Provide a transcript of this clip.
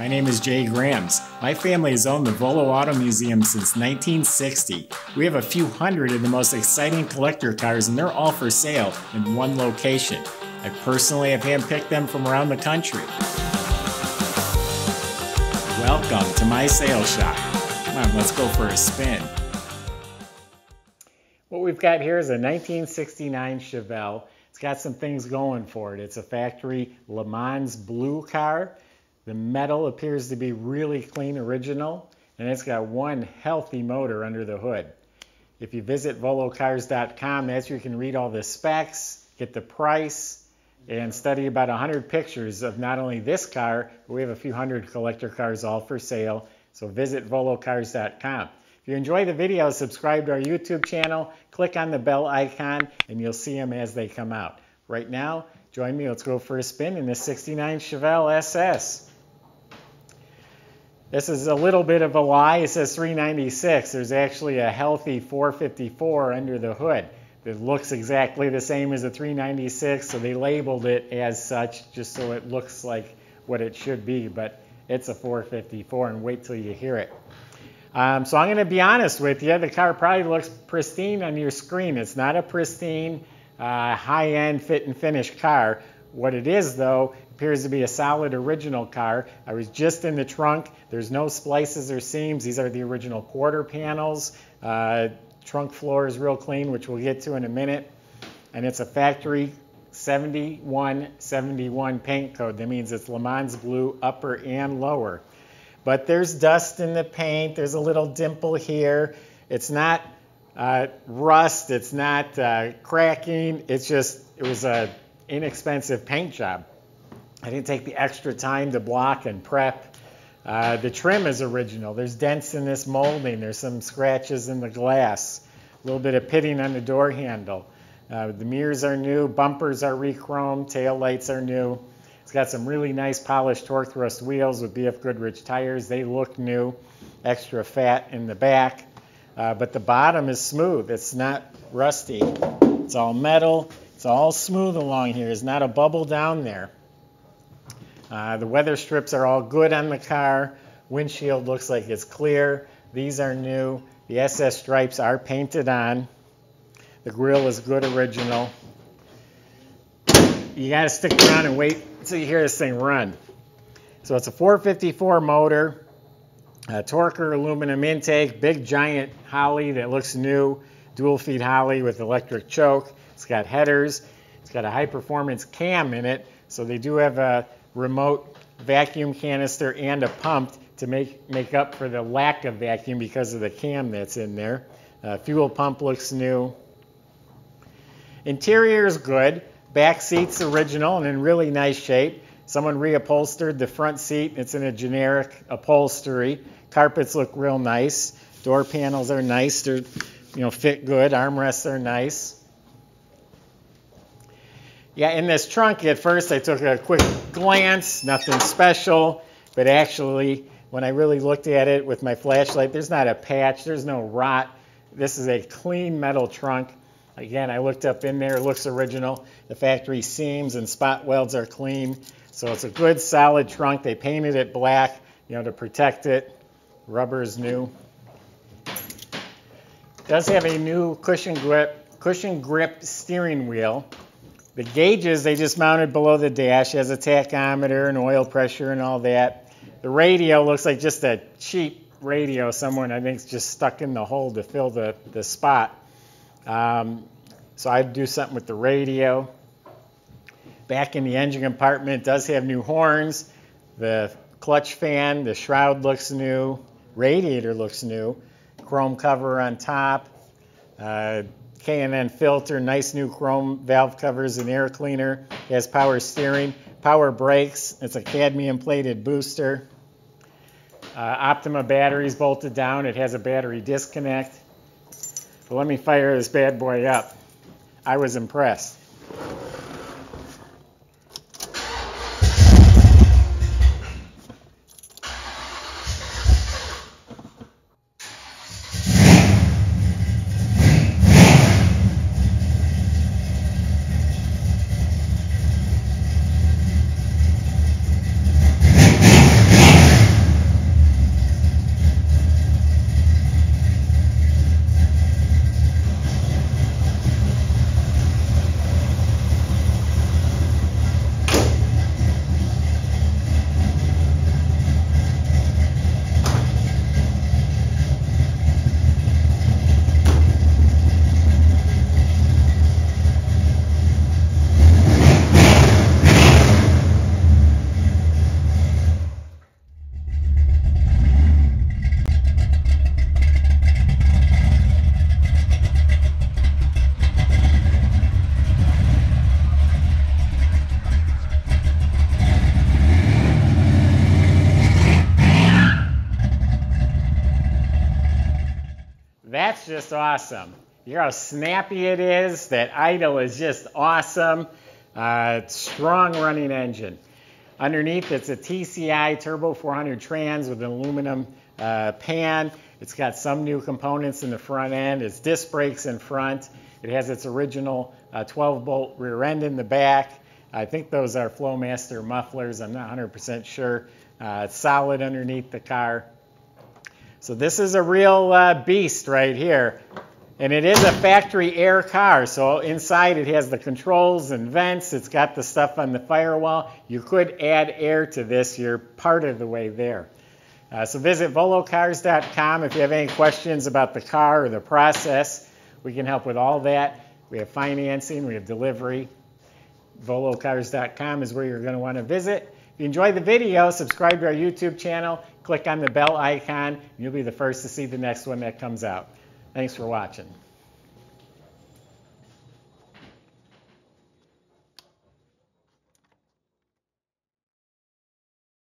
My name is Jay Grams. My family has owned the Volo Auto Museum since 1960. We have a few hundred of the most exciting collector cars, and they're all for sale in one location. I personally have handpicked them from around the country. Welcome to my sales shop. Come on, let's go for a spin. What we've got here is a 1969 Chevelle. It's got some things going for it. It's a factory Le Mans blue car. The metal appears to be really clean original, and it's got one healthy motor under the hood. If you visit volocars.com, that's where you can read all the specs, get the price, and study about 100 pictures of not only this car, but we have a few hundred collector cars all for sale. So visit volocars.com. If you enjoy the video, subscribe to our YouTube channel, click on the bell icon, and you'll see them as they come out. Right now, join me. Let's go for a spin in this 69 Chevelle SS. This is a little bit of a lie. It says 396. There's actually a healthy 454 under the hood that looks exactly the same as a 396, so they labeled it as such just so it looks like what it should be, but it's a 454, and wait till you hear it. Um, so I'm going to be honest with you, the car probably looks pristine on your screen. It's not a pristine, uh, high-end fit and finish car. What it is, though, appears to be a solid original car. I was just in the trunk. There's no splices or seams. These are the original quarter panels. Uh, Trunk floor is real clean, which we'll get to in a minute. And it's a factory 7171 paint code. That means it's Le Mans blue upper and lower. But there's dust in the paint. There's a little dimple here. It's not uh, rust. It's not uh, cracking. It's just, it was an inexpensive paint job. I didn't take the extra time to block and prep uh, the trim is original. There's dents in this molding. There's some scratches in the glass. A little bit of pitting on the door handle. Uh, the mirrors are new. Bumpers are re-chromed. Tail lights are new. It's got some really nice polished torque thrust wheels with BF Goodrich tires. They look new. Extra fat in the back. Uh, but the bottom is smooth. It's not rusty. It's all metal. It's all smooth along here. There's not a bubble down there. Uh, the weather strips are all good on the car. Windshield looks like it's clear. These are new. The SS stripes are painted on. The grill is good original. You got to stick around and wait until you hear this thing run. So it's a 454 motor, a Torker aluminum intake, big giant Holley that looks new, dual feed Holley with electric choke. It's got headers. It's got a high performance cam in it. So they do have a remote vacuum canister and a pump to make, make up for the lack of vacuum because of the cam that's in there. Uh, fuel pump looks new. Interior is good. Back seat's original and in really nice shape. Someone reupholstered the front seat. It's in a generic upholstery. Carpets look real nice. Door panels are nice. They're, you know fit good. Armrests are nice. Yeah, in this trunk at first I took a quick glance, nothing special, but actually when I really looked at it with my flashlight, there's not a patch, there's no rot. This is a clean metal trunk. Again, I looked up in there, looks original. The factory seams and spot welds are clean. So it's a good solid trunk. They painted it black, you know, to protect it. Rubber is new. It does have a new cushion grip, cushion grip steering wheel. The gauges they just mounted below the dash has a tachometer and oil pressure and all that. The radio looks like just a cheap radio someone I think just stuck in the hole to fill the, the spot. Um, so I'd do something with the radio. Back in the engine compartment does have new horns. The clutch fan, the shroud looks new. Radiator looks new. Chrome cover on top. Uh, K&N filter, nice new chrome valve covers and air cleaner. It has power steering, power brakes. It's a cadmium plated booster. Uh, Optima batteries bolted down. It has a battery disconnect. But let me fire this bad boy up. I was impressed. Just awesome. You hear how snappy it is? That idle is just awesome. Uh, strong running engine. Underneath, it's a TCI Turbo 400 trans with an aluminum uh, pan. It's got some new components in the front end. It's disc brakes in front. It has its original 12-bolt uh, rear end in the back. I think those are Flowmaster mufflers. I'm not 100% sure. Uh, it's solid underneath the car. So this is a real uh, beast right here. And it is a factory air car, so inside it has the controls and vents. It's got the stuff on the firewall. You could add air to this. You're part of the way there. Uh, so visit volocars.com if you have any questions about the car or the process. We can help with all that. We have financing, we have delivery. volocars.com is where you're going to want to visit. If you enjoyed the video, subscribe to our YouTube channel, click on the bell icon, and you'll be the first to see the next one that comes out. Thanks for watching.